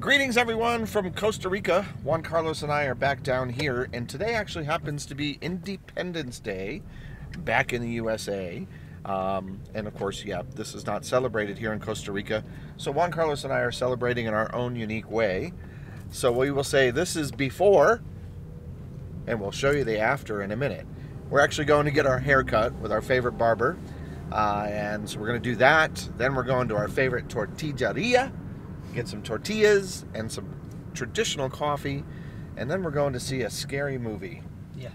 Greetings, everyone, from Costa Rica. Juan Carlos and I are back down here, and today actually happens to be Independence Day back in the USA. Um, and of course, yeah, this is not celebrated here in Costa Rica. So Juan Carlos and I are celebrating in our own unique way. So we will say this is before, and we'll show you the after in a minute. We're actually going to get our hair cut with our favorite barber. Uh, and so we're going to do that. Then we're going to our favorite tortilleria get some tortillas and some traditional coffee, and then we're going to see a scary movie. Yes.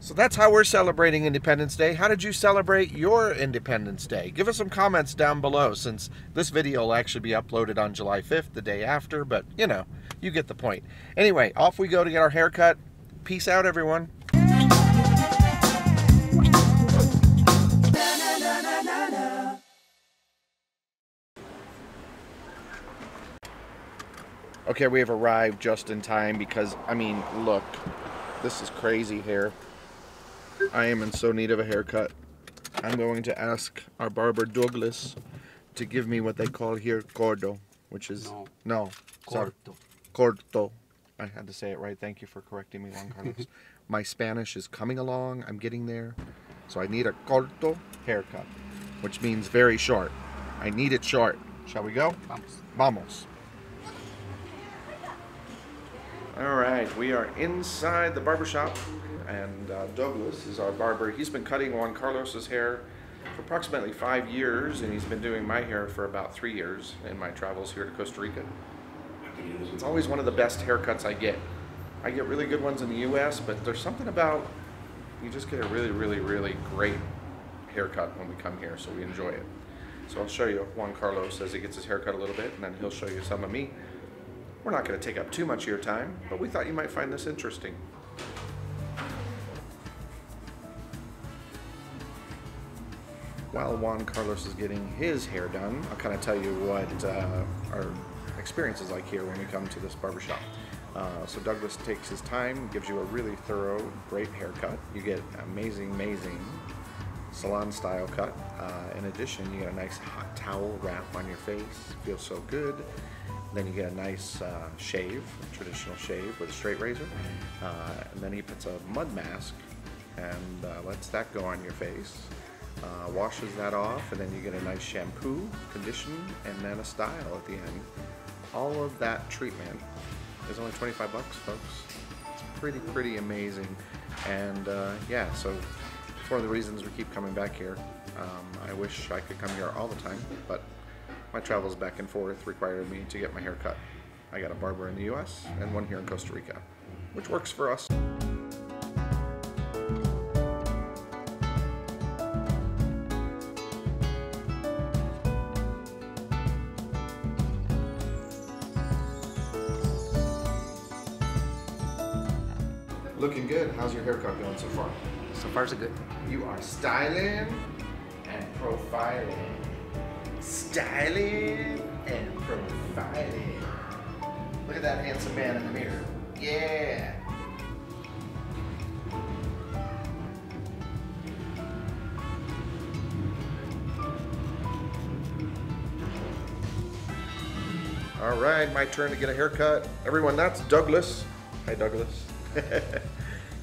So that's how we're celebrating Independence Day. How did you celebrate your Independence Day? Give us some comments down below since this video will actually be uploaded on July 5th, the day after, but you know, you get the point. Anyway, off we go to get our haircut. Peace out, everyone. Okay, we have arrived just in time because, I mean, look, this is crazy hair. I am in so need of a haircut. I'm going to ask our barber Douglas to give me what they call here cordo, which is No. no sorry, Corto. corto. I had to say it right. Thank you for correcting me, Juan Carlos. My Spanish is coming along. I'm getting there. So I need a corto haircut, which means very short. I need it short. Shall we go? Vamos. Vamos. All right, we are inside the barber shop, and uh, Douglas is our barber. He's been cutting Juan Carlos's hair for approximately five years, and he's been doing my hair for about three years in my travels here to Costa Rica. It's always one of the best haircuts I get. I get really good ones in the U.S., but there's something about you just get a really, really, really great haircut when we come here, so we enjoy it. So I'll show you Juan Carlos as he gets his haircut a little bit, and then he'll show you some of me. We're not going to take up too much of your time, but we thought you might find this interesting. While Juan Carlos is getting his hair done, I'll kind of tell you what uh, our experience is like here when we come to this barbershop. Uh, so Douglas takes his time, gives you a really thorough, great haircut. You get amazing, amazing salon style cut. Uh, in addition, you get a nice hot towel wrap on your face. Feels so good. Then you get a nice uh, shave, a traditional shave with a straight razor. Uh, and then he puts a mud mask and uh, lets that go on your face. Uh, washes that off, and then you get a nice shampoo, condition, and then a style at the end. All of that treatment is only 25 bucks, folks. It's pretty, pretty amazing. And uh, yeah, so it's one of the reasons we keep coming back here. Um, I wish I could come here all the time, but my travels back and forth required me to get my hair cut. I got a barber in the US and one here in Costa Rica, which works for us. Looking good. How's your haircut going so far? So far, so good. You are styling and profiling. Styling and profiling. Look at that handsome man in the mirror. Yeah. All right, my turn to get a haircut. Everyone, that's Douglas. Hi, Douglas.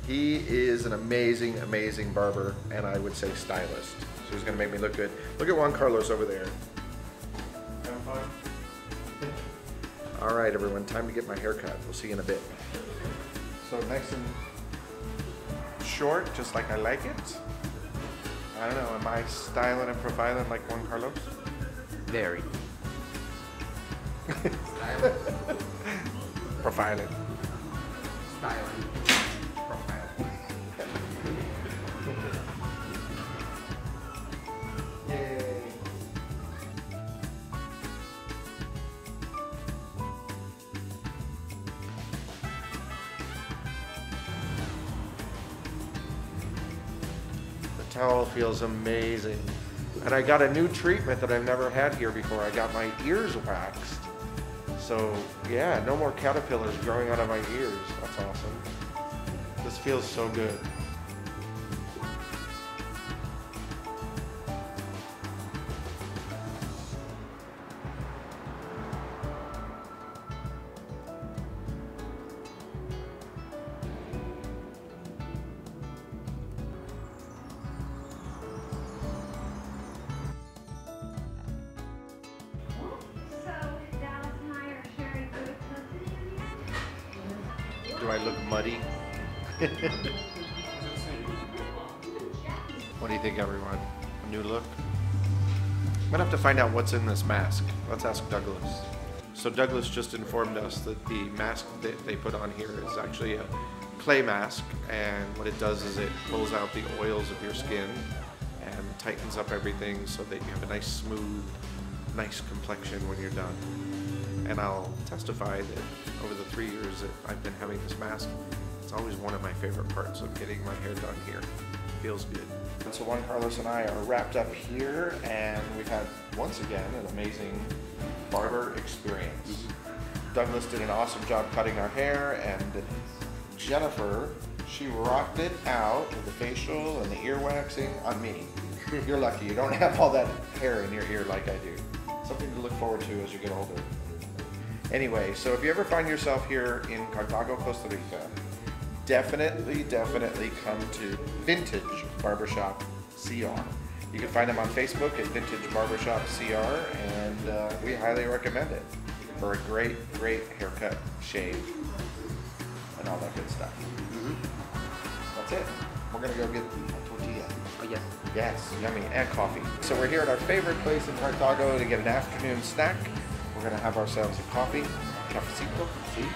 he is an amazing, amazing barber, and I would say stylist. So he's gonna make me look good. Look at Juan Carlos over there. All right, everyone, time to get my haircut. We'll see you in a bit. So nice and short, just like I like it. I don't know, am I styling and profiling like Juan Carlos? Very. Profiling. Styling. Towel feels amazing. And I got a new treatment that I've never had here before. I got my ears waxed. So yeah, no more caterpillars growing out of my ears. That's awesome. This feels so good. Do I look muddy? what do you think, everyone? A new look? I'm gonna have to find out what's in this mask. Let's ask Douglas. So Douglas just informed us that the mask that they put on here is actually a clay mask, and what it does is it pulls out the oils of your skin and tightens up everything so that you have a nice smooth, nice complexion when you're done. And I'll testify that over the three years that I've been having this mask, it's always one of my favorite parts of getting my hair done here. Feels good. And so Juan Carlos and I are wrapped up here, and we've had once again an amazing barber experience. Douglas did an awesome job cutting our hair, and Jennifer, she rocked it out with the facial and the ear waxing on me. You're lucky you don't have all that hair in your ear like I do. Something to look forward to as you get older. Anyway, so if you ever find yourself here in Cartago, Costa Rica, definitely, definitely come to Vintage Barbershop CR. You can find them on Facebook at Vintage Barbershop CR, and uh, we highly recommend it for a great, great haircut, shave, and all that good stuff. That's it. We're gonna go get a tortilla. Oh, yes. Yes, yummy, and coffee. So we're here at our favorite place in Cartago to get an afternoon snack. We're gonna have ourselves a coffee, cafecito, see,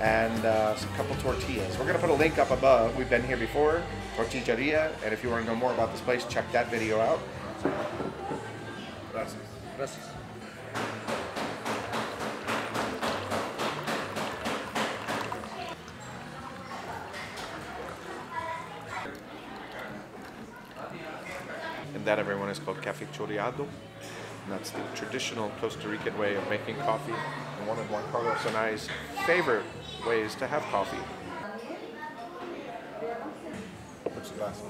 and uh, a couple tortillas. We're gonna put a link up above. We've been here before, Tortilleria, and if you want to know more about this place, check that video out. Gracias. Gracias. And that, everyone, is called Cafe Chorreado. And that's the traditional Costa Rican way of making coffee, and one of Juan Carlos and I's favorite ways to have coffee. Muchas gracias.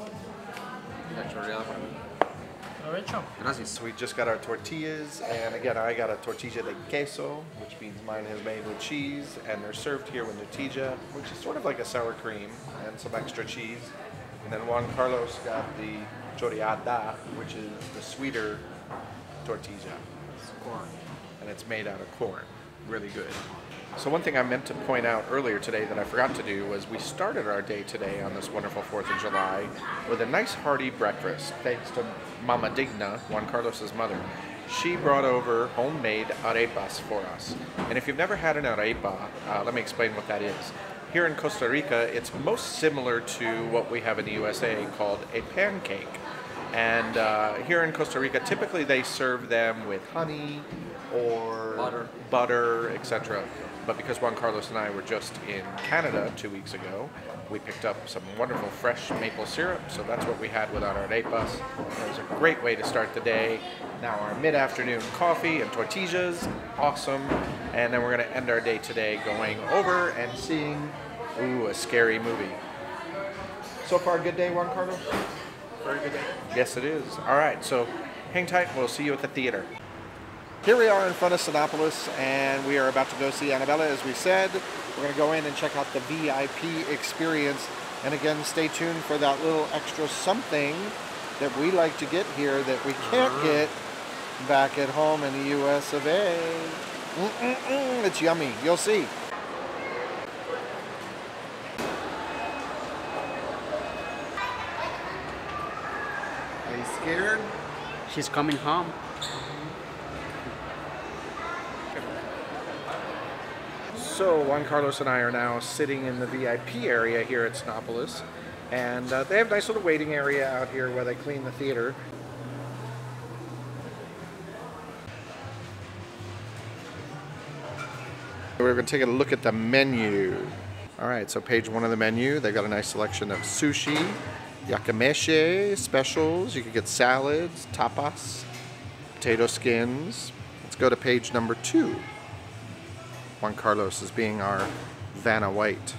La chorreada para Gracias. So we just got our tortillas, and again, I got a tortilla de queso, which means mine is made with cheese, and they're served here with natilla, which is sort of like a sour cream, and some extra cheese. And then Juan Carlos got the chorreada, which is the sweeter tortilla, Corn. and it's made out of corn. Really good. So one thing I meant to point out earlier today that I forgot to do was we started our day today on this wonderful 4th of July with a nice hearty breakfast, thanks to Mama Digna, Juan Carlos's mother. She brought over homemade arepas for us. And if you've never had an arepa, uh, let me explain what that is. Here in Costa Rica, it's most similar to what we have in the USA called a pancake. And uh, here in Costa Rica, typically they serve them with honey or Butter. butter, etc. But because Juan Carlos and I were just in Canada two weeks ago, we picked up some wonderful fresh maple syrup. So that's what we had with our arepas. It was a great way to start the day. Now our mid-afternoon coffee and tortillas, awesome. And then we're going to end our day today going over and seeing, ooh, a scary movie. So far, a good day, Juan Carlos? Very good day. Yes, it is. All right, so hang tight. We'll see you at the theater. Here we are in front of Cinépolis, and we are about to go see Annabelle, as we said. We're going to go in and check out the VIP experience. And again, stay tuned for that little extra something that we like to get here that we can't uh-huh. get back at home in the US of A. Mm-mm-mm, it's yummy. You'll see. You scared? She's coming home. So Juan Carlos and I are now sitting in the VIP area here at Cinépolis, and uh, they have a nice little waiting area out here where they clean the theater. We're going to take a look at the menu. All right, so page one of the menu, they've got a nice selection of sushi, yakimeshi specials. You can get salads, tapas, potato skins. Let's go to page number two. Juan Carlos is being our Vanna White.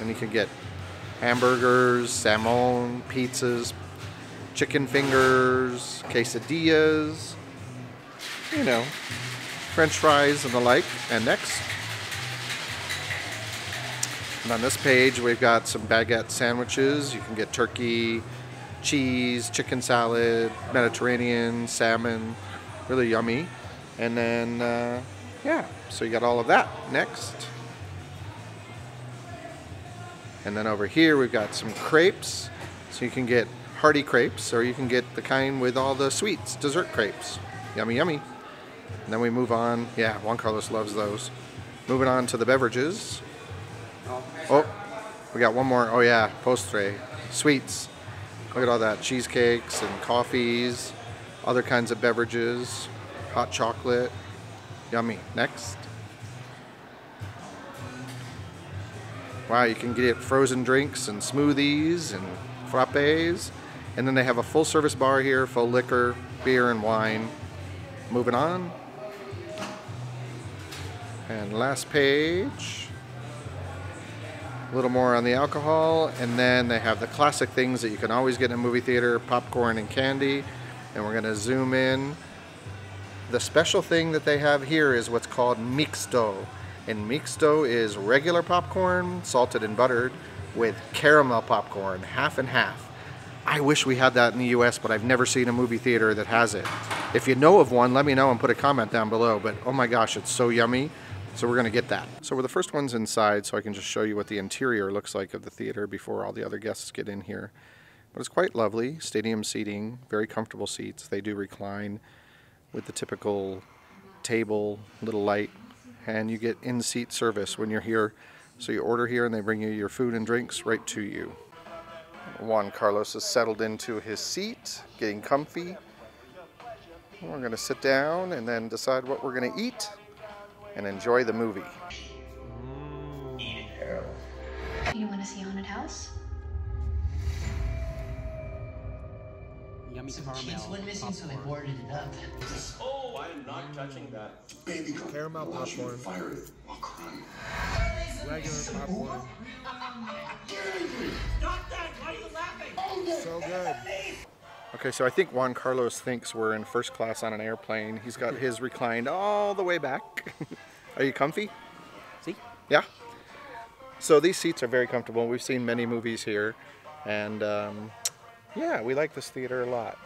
And you can get hamburgers, salmon, pizzas, chicken fingers, quesadillas, you know, french fries and the like. And next. And on this page, we've got some baguette sandwiches. You can get turkey, cheese, chicken salad, Mediterranean, salmon, really yummy. And then, uh, yeah, so you got all of that. Next. And then over here we've got some crepes. So you can get hearty crepes or you can get the kind with all the sweets, dessert crepes. Yummy, yummy. And then we move on. Yeah, Juan Carlos loves those. Moving on to the beverages. Oh, we got one more. Oh yeah, postre. Sweets. Look at all that. Cheesecakes and coffees, other kinds of beverages, hot chocolate. Yummy. Next. Wow, you can get frozen drinks and smoothies and frappes. And then they have a full service bar here, full liquor, beer and wine. Moving on. And last page. A little more on the alcohol. And then they have the classic things that you can always get in a movie theater, popcorn and candy. And we're going to zoom in. The special thing that they have here is what's called mixto. And mixto is regular popcorn, salted and buttered, with caramel popcorn, half and half. I wish we had that in the US, but I've never seen a movie theater that has it. If you know of one, let me know and put a comment down below. But oh my gosh, it's so yummy. So we're gonna get that. So we're the first ones inside, so I can just show you what the interior looks like of the theater before all the other guests get in here. But it's quite lovely, stadium seating, very comfortable seats. They do recline with the typical table, little light, and you get in-seat service when you're here. So you order here and they bring you your food and drinks right to you. Juan Carlos is settled into his seat, getting comfy. We're going to sit down and then decide what we're going to eat and enjoy the movie. You want to see Haunted House? Yummy Some caramel. kids went missing, so they boarded it up. Oh, I'm not touching that. Baby. Caramel Watch popcorn. Fire it while crying. Regular popcorn. Stop that! Why are you laughing? Oh, so good. Okay, so I think Juan Carlos thinks we're in first class on an airplane. He's got his reclined all the way back. are you comfy? See? Yeah. So these seats are very comfortable. We've seen many movies here, and um, yeah, we like this theater a lot.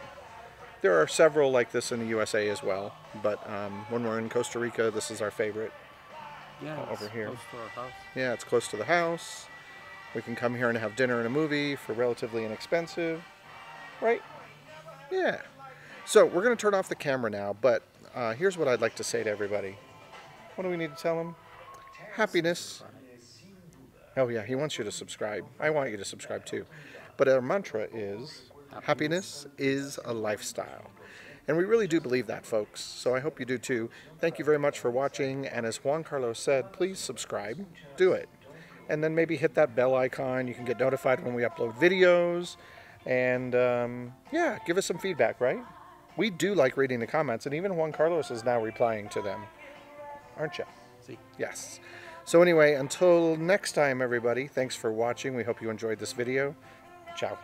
There are several like this in the USA as well, but um, when we're in Costa Rica, this is our favorite. Yeah, over it's here. close to our house. Yeah, it's close to the house. We can come here and have dinner and a movie for relatively inexpensive, right? Yeah. So we're going to turn off the camera now, but uh, here's what I'd like to say to everybody. What do we need to tell them? Happiness. Oh yeah, he wants you to subscribe. I want you to subscribe too. But our mantra is happiness is a lifestyle. And we really do believe that, folks. So I hope you do too. Thank you very much for watching. And as Juan Carlos said, please subscribe. Do it. And then maybe hit that bell icon. You can get notified when we upload videos. And um, yeah, give us some feedback, right? We do like reading the comments. And even Juan Carlos is now replying to them. Aren't you? See? Yes. So anyway, until next time, everybody, thanks for watching. We hope you enjoyed this video. Ciao.